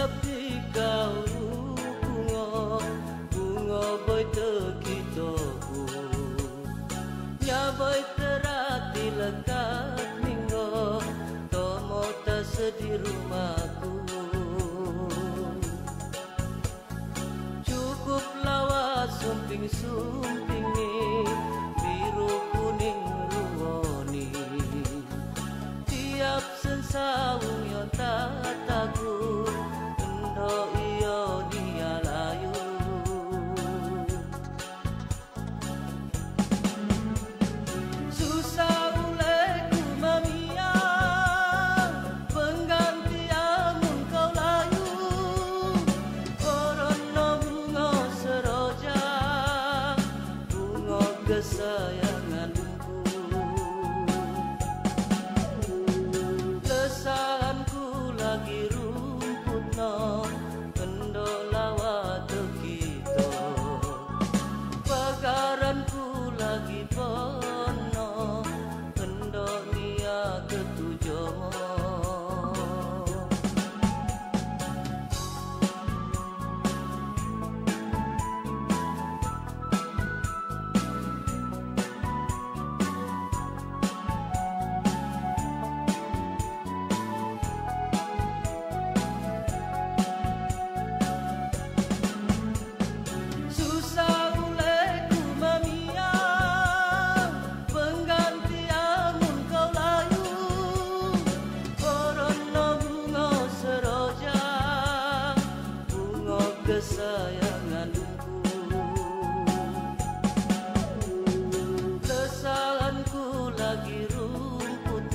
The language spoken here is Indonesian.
sabdi kau bunga bunga boy te kita ku nya boy terati lekat ningo tomo tak sedih rumahku. Cukup lawas sumping sumpingi biru kuning ruoni tiap sensa bunga kesayanganku. Kesalahanku lagi rumput